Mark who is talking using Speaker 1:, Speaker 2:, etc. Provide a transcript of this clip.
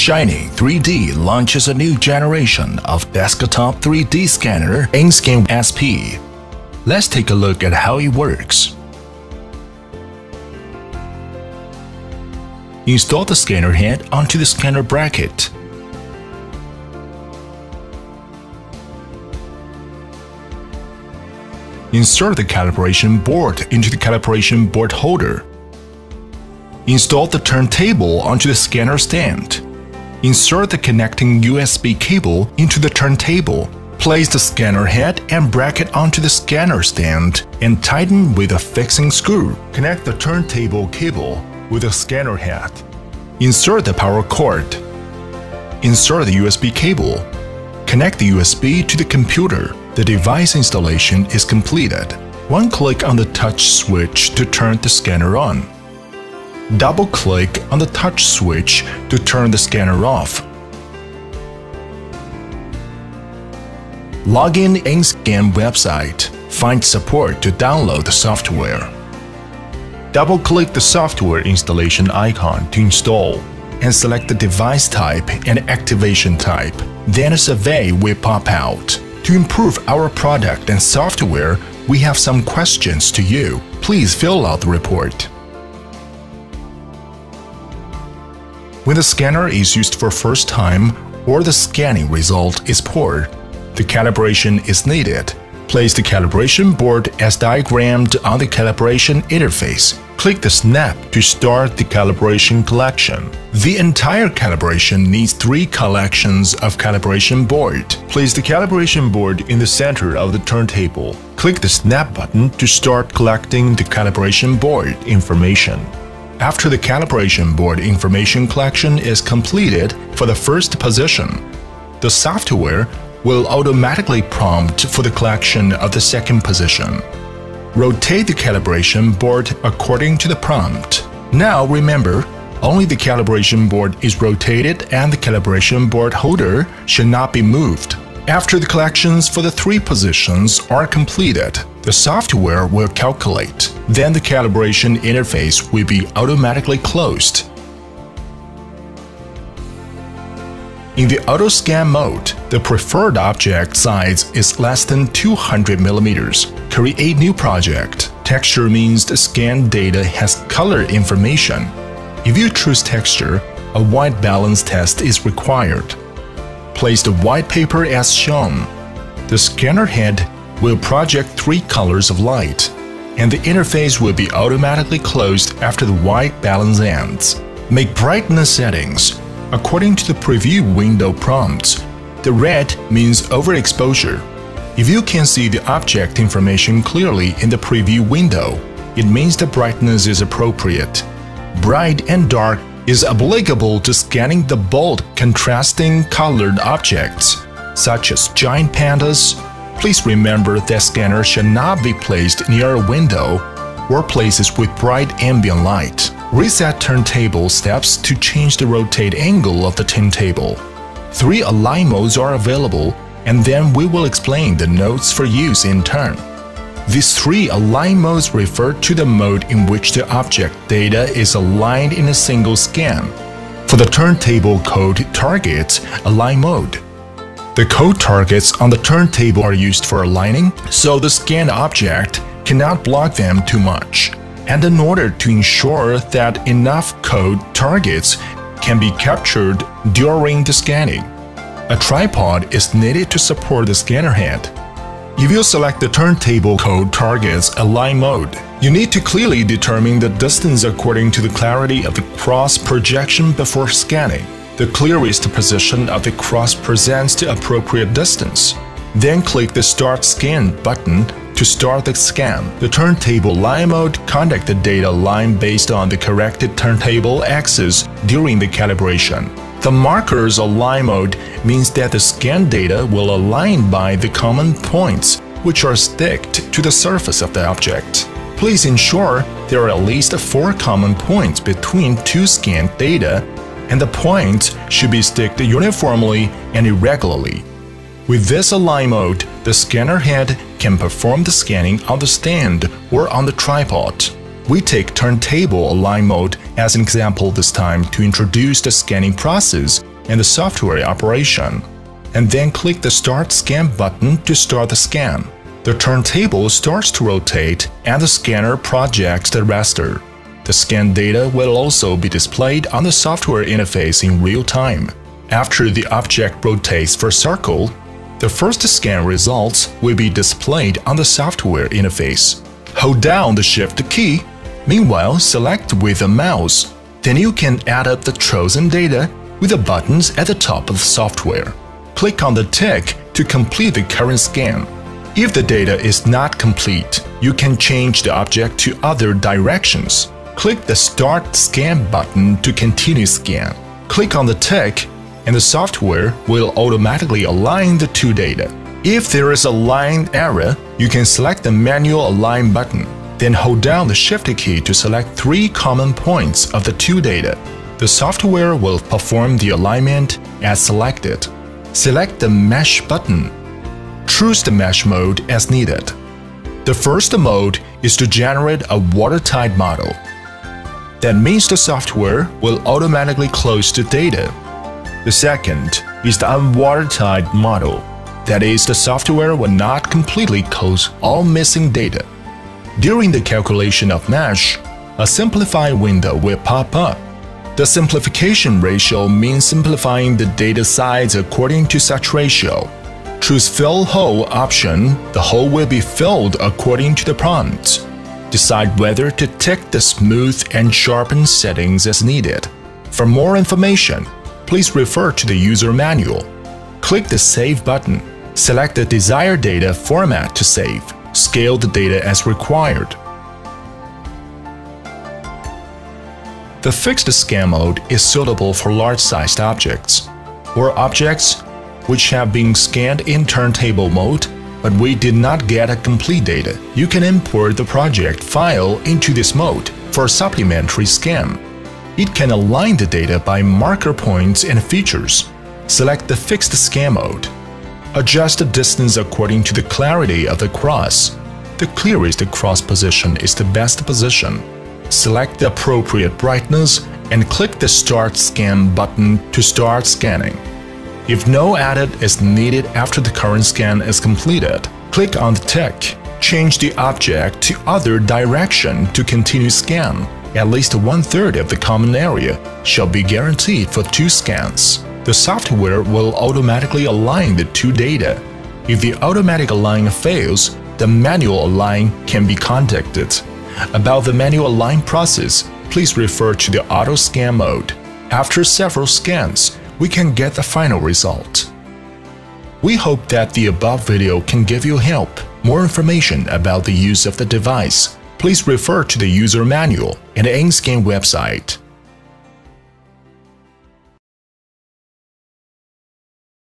Speaker 1: Shining 3D launches a new generation of desktop 3D scanner EinScan SP. Let's take a look at how it works. Install the scanner head onto the scanner bracket. Insert the calibration board into the calibration board holder. Install the turntable onto the scanner stand. Insert the connecting USB cable into the turntable. Place the scanner head and bracket onto the scanner stand and tighten with a fixing screw. Connect the turntable cable with the scanner head. Insert the power cord. Insert the USB cable. Connect the USB to the computer the device installation is completed. One click on the touch switch to turn the scanner on. Double-click on the touch switch to turn the scanner off. Log in EinScan website. Find support to download the software. Double-click the software installation icon to install and select the device type and activation type. Then a survey will pop out. To improve our product and software, we have some questions to you. Please fill out the report. When the scanner is used for first time or the scanning result is poor, the calibration is needed. Place the calibration board as diagrammed on the calibration interface. Click the snap to start the calibration collection. The entire calibration needs three collections of calibration board. Place the calibration board in the center of the turntable. Click the snap button to start collecting the calibration board information. After the calibration board information collection is completed for the first position, the software will automatically prompt for the collection of the second position. Rotate the calibration board according to the prompt. Now remember, only the calibration board is rotated and the calibration board holder should not be moved. After the collections for the three positions are completed, the software will calculate. Then the calibration interface will be automatically closed. In the auto-scan mode, the preferred object size is less than 200 mm. Create new project. Texture means the scanned data has color information. If you choose texture, a white balance test is required. Place the white paper as shown. The scanner head will project three colors of light, and the interface will be automatically closed after the white balance ends. Make brightness settings According to the preview window prompts, the red means overexposure. If you can see the object information clearly in the preview window, it means the brightness is appropriate. Bright and dark is applicable to scanning the bold, contrasting colored objects, such as giant pandas. Please remember that scanner should not be placed near a window or places with bright ambient light. Reset turntable steps to change the rotate angle of the turntable. Three align modes are available, and then we will explain the nodes for use in turn. These three align modes refer to the mode in which the object data is aligned in a single scan. For the turntable code targets align mode. The code targets on the turntable are used for aligning, so the scanned object cannot block them too much and in order to ensure that enough code targets can be captured during the scanning. A tripod is needed to support the scanner head. If you select the turntable code targets align mode, you need to clearly determine the distance according to the clarity of the cross projection before scanning. The clearest position of the cross presents the appropriate distance. Then click the Start Scan button to start the scan, the turntable line mode conduct the data line based on the corrected turntable axis during the calibration. The markers align mode means that the scan data will align by the common points which are sticked to the surface of the object. Please ensure there are at least four common points between two scanned data, and the points should be sticked uniformly and irregularly. With this align mode, the scanner head can perform the scanning on the stand or on the tripod. We take turntable align mode as an example this time to introduce the scanning process and the software operation. And then click the Start Scan button to start the scan. The turntable starts to rotate and the scanner projects the raster. The scan data will also be displayed on the software interface in real time. After the object rotates for circle, the first scan results will be displayed on the software interface. Hold down the Shift key, meanwhile select with a mouse. Then you can add up the chosen data with the buttons at the top of the software. Click on the tick to complete the current scan. If the data is not complete, you can change the object to other directions. Click the Start Scan button to continue scan. Click on the tick and the software will automatically align the two data. If there is a line error, you can select the Manual Align button, then hold down the Shift key to select three common points of the two data. The software will perform the alignment as selected. Select the Mesh button. Choose the mesh mode as needed. The first mode is to generate a watertight model. That means the software will automatically close the data the second is the unwatertight model. That is, the software will not completely close all missing data. During the calculation of mesh, a simplify window will pop up. The simplification ratio means simplifying the data size according to such ratio. Choose Fill Hole option, the hole will be filled according to the prompt. Decide whether to tick the smooth and sharpen settings as needed. For more information, please refer to the user manual. Click the Save button. Select the desired data format to save. Scale the data as required. The fixed scan mode is suitable for large-sized objects, or objects which have been scanned in turntable mode, but we did not get a complete data. You can import the project file into this mode for a supplementary scan. It can align the data by marker points and features. Select the fixed scan mode. Adjust the distance according to the clarity of the cross. The clearest cross position is the best position. Select the appropriate brightness and click the Start Scan button to start scanning. If no edit is needed after the current scan is completed, click on the tick. Change the object to other direction to continue scan at least one-third of the common area shall be guaranteed for two scans. The software will automatically align the two data. If the automatic align fails, the manual align can be contacted. About the manual align process, please refer to the auto scan mode. After several scans, we can get the final result. We hope that the above video can give you help. More information about the use of the device please refer to the user manual and the EinScan website.